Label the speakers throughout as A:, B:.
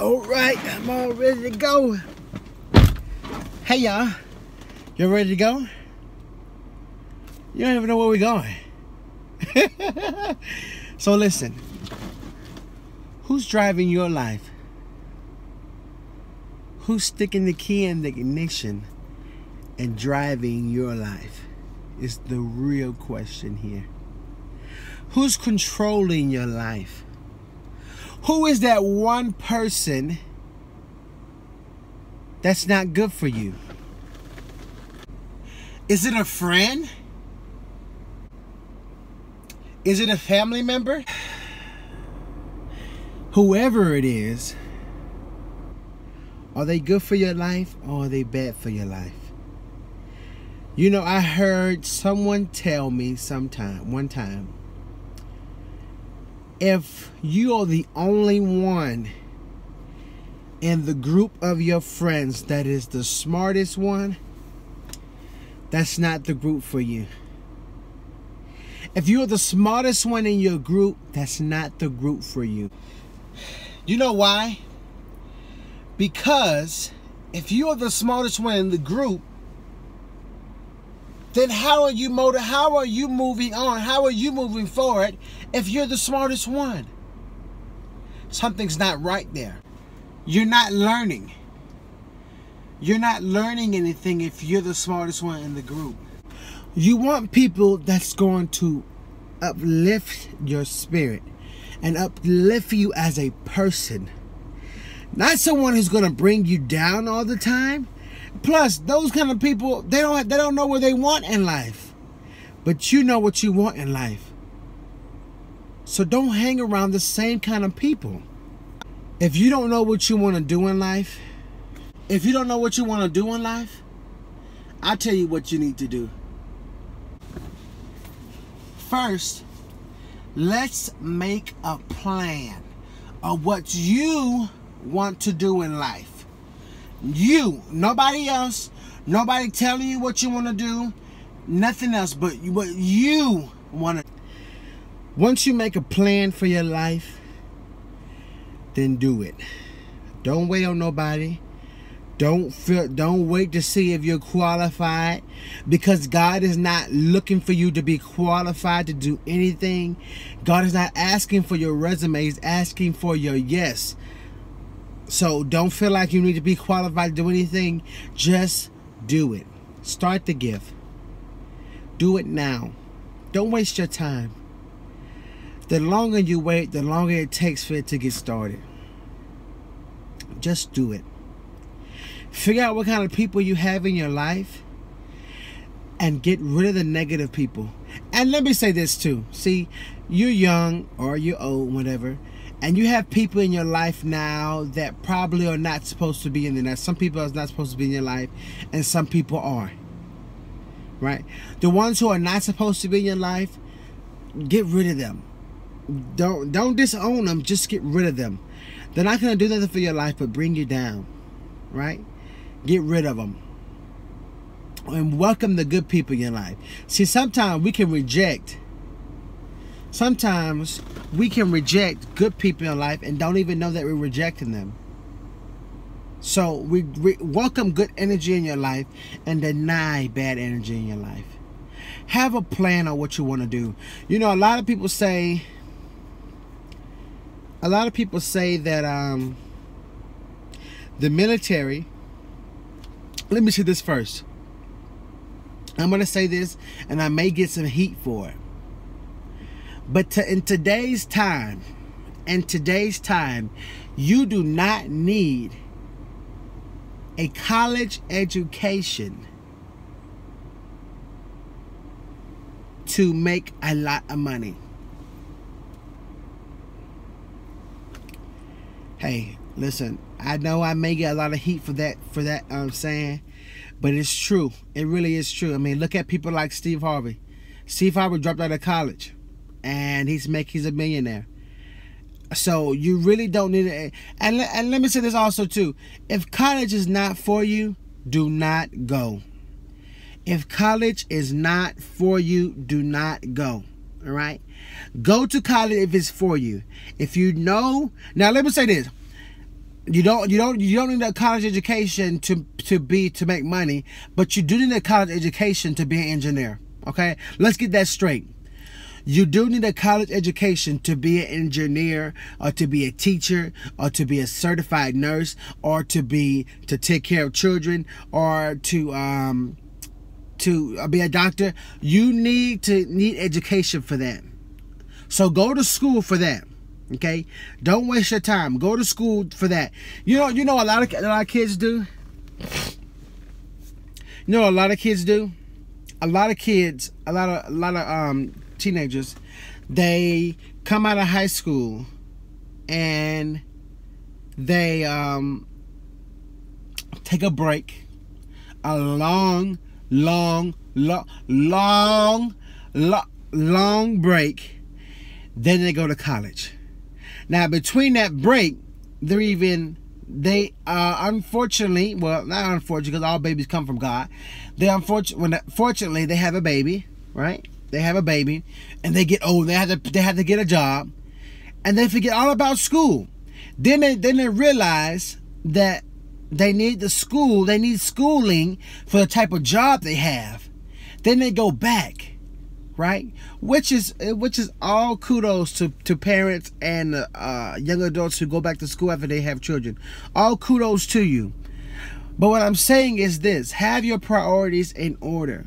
A: All right, I'm all ready to go. Hey, y'all. You ready to go? You don't even know where we're going. so listen. Who's driving your life? Who's sticking the key in the ignition and driving your life? Is the real question here. Who's controlling your life? Who is that one person that's not good for you? Is it a friend? Is it a family member? Whoever it is, are they good for your life or are they bad for your life? You know, I heard someone tell me sometime, one time, if you are the only one in the group of your friends that is the smartest one, that's not the group for you. If you're the smartest one in your group, that's not the group for you. You know why? Because if you are the smartest one in the group, then how are you motiv- how are you moving on? How are you moving forward if you're the smartest one? Something's not right there. You're not learning. You're not learning anything if you're the smartest one in the group. You want people that's going to uplift your spirit and uplift you as a person. Not someone who's going to bring you down all the time. Plus, those kind of people, they don't they don't know what they want in life. But you know what you want in life. So don't hang around the same kind of people. If you don't know what you want to do in life, if you don't know what you want to do in life, i tell you what you need to do. First, let's make a plan of what you want to do in life. You, nobody else, nobody telling you what you want to do, nothing else but what you want to. Once you make a plan for your life, then do it. Don't wait on nobody. Don't feel don't wait to see if you're qualified because God is not looking for you to be qualified to do anything. God is not asking for your resume, he's asking for your yes. So don't feel like you need to be qualified to do anything. Just do it. Start the gift. Do it now. Don't waste your time. The longer you wait, the longer it takes for it to get started. Just do it. Figure out what kind of people you have in your life and get rid of the negative people. And let me say this too. See, you're young or you're old, whatever, and you have people in your life now that probably are not supposed to be in there. Now, some people are not supposed to be in your life, and some people are. Right? The ones who are not supposed to be in your life, get rid of them. Don't don't disown them. Just get rid of them. They're not gonna do nothing for your life but bring you down. Right? Get rid of them. And welcome the good people in your life. See, sometimes we can reject. Sometimes we can reject good people in life and don't even know that we're rejecting them. So we, we welcome good energy in your life and deny bad energy in your life. Have a plan on what you want to do. You know, a lot of people say. A lot of people say that um, the military let me say this first. I'm going to say this, and I may get some heat for it. But to, in today's time, in today's time, you do not need a college education to make a lot of money. Hey, listen, I know I may get a lot of heat for that for that I'm um, saying, but it's true. It really is true. I mean, look at people like Steve Harvey. Steve Harvey dropped out of college, and he's make he's a millionaire. So you really don't need it. And and let me say this also too: if college is not for you, do not go. If college is not for you, do not go. All right, go to college if it's for you. If you know, now let me say this you don't you don't you don't need a college education to to be to make money, but you do need a college education to be an engineer. Okay, let's get that straight. You do need a college education to be an engineer or to be a teacher or to be a certified nurse or to be to take care of children or to um to be a doctor. You need to need education for that. So go to school for that. Okay, don't waste your time. Go to school for that. You know, you know a lot of a lot of kids do. You know, a lot of kids do. A lot of kids, a lot of a lot of um, teenagers, they come out of high school and they um, take a break, a long, long, long, long, long, long break. Then they go to college now, between that break, they're even they uh unfortunately, well, not unfortunately, because all babies come from God. They unfortunately, fortunately they have a baby, right? They have a baby, and they get old. They have to they have to get a job, and they forget all about school. Then they then they realize that they need the school. They need schooling for the type of job they have. Then they go back right? Which is which is all kudos to to parents and uh, young adults who go back to school after they have children. All kudos to you. But what I'm saying is this: have your priorities in order.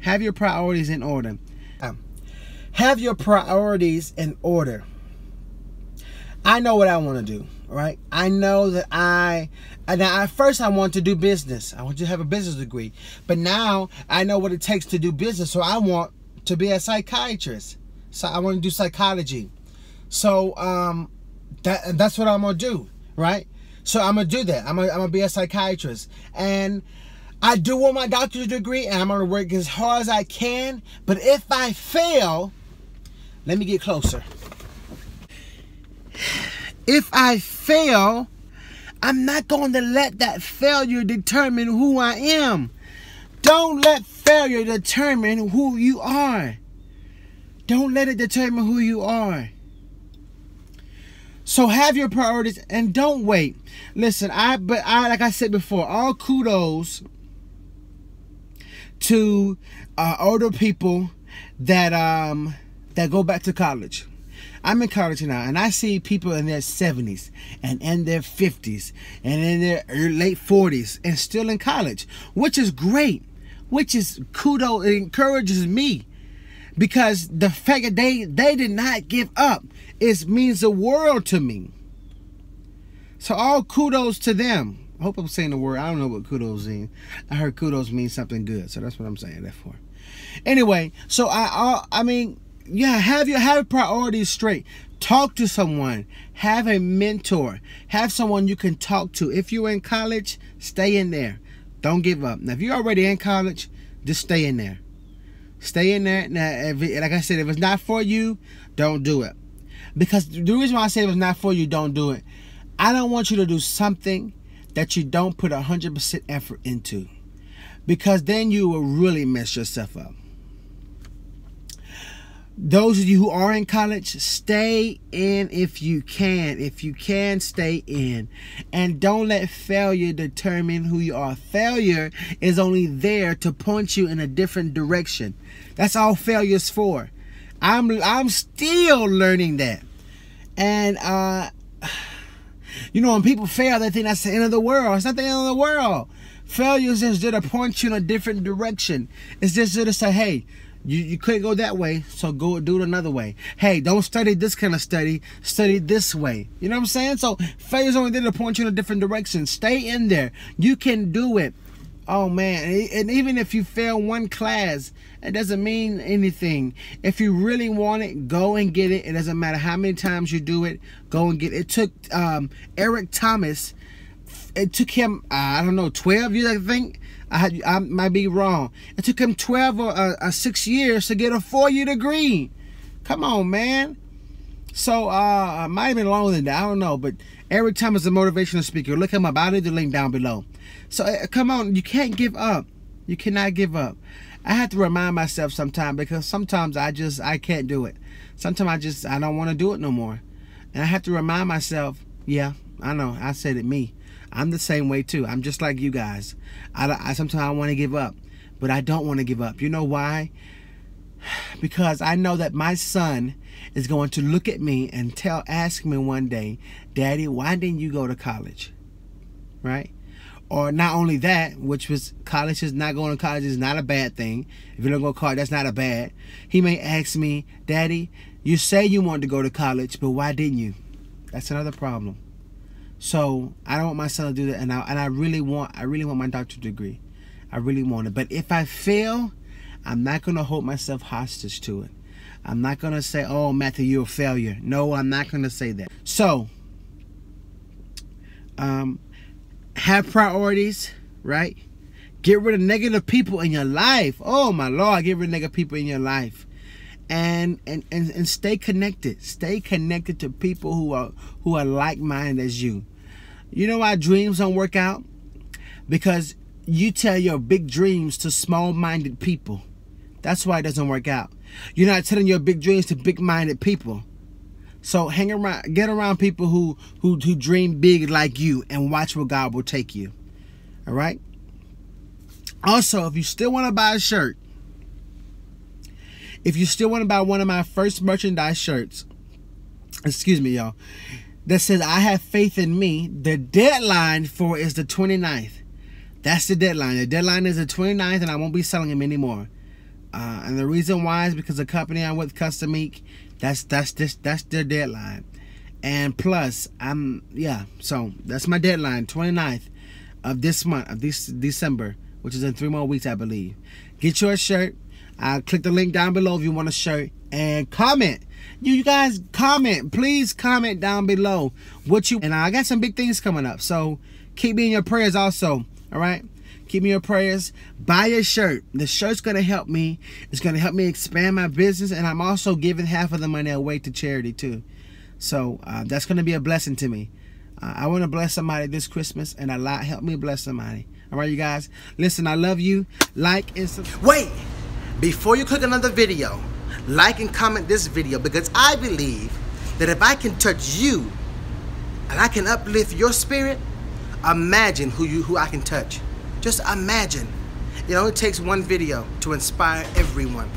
A: Have your priorities in order. Um, have your priorities in order. I know what I want to do, right? I know that I now at first I want to do business. I want to have a business degree. But now I know what it takes to do business. So I want to be a psychiatrist. So I want to do psychology. So um, that that's what I'm gonna do, right? So I'm gonna do that. I'm gonna, I'm gonna be a psychiatrist, and I do want my doctorate degree, and I'm gonna work as hard as I can. But if I fail, let me get closer. If I fail, I'm not going to let that failure determine who I am. Don't let failure determine who you are. Don't let it determine who you are. So have your priorities and don't wait. Listen, I but I like I said before, all kudos to uh, older people that um that go back to college. I'm in college now, and I see people in their 70s and in their 50s and in their late 40s and still in college, which is great which is kudos it encourages me because the fact that they they did not give up it means the world to me so all kudos to them hope I'm saying the word I don't know what kudos mean I heard kudos means something good so that's what I'm saying that for anyway so I I, I mean yeah have your have priorities straight talk to someone have a mentor have someone you can talk to if you're in college stay in there don't give up. Now, if you're already in college, just stay in there. Stay in there. Now, it, like I said, if it's not for you, don't do it. Because the reason why I say if it's not for you, don't do it. I don't want you to do something that you don't put 100% effort into. Because then you will really mess yourself up those of you who are in college, stay in if you can. If you can, stay in. And don't let failure determine who you are. Failure is only there to point you in a different direction. That's all failure's for. I'm I'm still learning that. And uh you know when people fail, they think that's the end of the world. It's not the end of the world. Failure is just to point you in a different direction. It's just to say, hey, you, you couldn't go that way, so go do it another way. Hey, don't study this kind of study. Study this way. You know what I'm saying? So failure's only there to point you in a different direction. Stay in there. You can do it. Oh man, and even if you fail one class, it doesn't mean anything. If you really want it, go and get it. It doesn't matter how many times you do it. Go and get it. It took um, Eric Thomas. It took him, uh, I don't know, 12 years, I think I, I might be wrong. It took him 12 or uh, uh, six years to get a four-year degree. Come on, man. So, uh, might have been longer than that. I don't know. But Eric Thomas is a motivational speaker. Look him up. I'll leave the link down below. So, uh, come on. You can't give up. You cannot give up. I have to remind myself sometimes because sometimes I just, I can't do it. Sometimes I just, I don't want to do it no more. And I have to remind myself, yeah, I know. I said it. Me. I'm the same way too. I'm just like you guys. I, I sometimes I want to give up, but I don't want to give up. You know why? Because I know that my son is going to look at me and tell, ask me one day, Daddy, why didn't you go to college? Right? Or not only that, which was college is not going to college is not a bad thing. If you don't go to college, that's not a bad. He may ask me, Daddy, you say you wanted to go to college, but why didn't you? That's another problem. So I don't want my son to do that, and I and I really want I really want my doctorate degree. I really want it. But if I fail, I'm not gonna hold myself hostage to it. I'm not gonna say, "Oh, Matthew, you're a failure." No, I'm not gonna say that. So, um, have priorities, right? Get rid of negative people in your life. Oh my Lord, get rid of negative people in your life. And, and and and stay connected. Stay connected to people who are who are like-minded as you. You know why dreams don't work out? Because you tell your big dreams to small-minded people. That's why it doesn't work out. You're not telling your big dreams to big-minded people. So hang around, get around people who who who dream big like you, and watch where God will take you. All right. Also, if you still want to buy a shirt, if you still want to buy one of my first merchandise shirts, excuse me, y'all, that says I have faith in me, the deadline for is the 29th. That's the deadline. The deadline is the 29th, and I won't be selling them anymore. Uh, and the reason why is because the company I'm with, Custom Ink, that's that's this that's their deadline. And plus, I'm yeah, so that's my deadline, 29th of this month of this December, which is in three more weeks, I believe. Get your shirt. Uh, click the link down below if you want a shirt and comment. You, you guys comment, please comment down below what you and I got some big things coming up. So keep me in your prayers also. All right. Keep me your prayers. Buy a shirt. The shirt's going to help me. It's going to help me expand my business. And I'm also giving half of the money away to charity too. So uh, that's going to be a blessing to me. Uh, I want to bless somebody this Christmas. And a lot help me bless somebody. All right, you guys. Listen, I love you. Like and subscribe. Wait. Before you click another video, like and comment this video. Because I believe that if I can touch you and I can uplift your spirit, imagine who you who I can touch. Just imagine. It only takes one video to inspire everyone.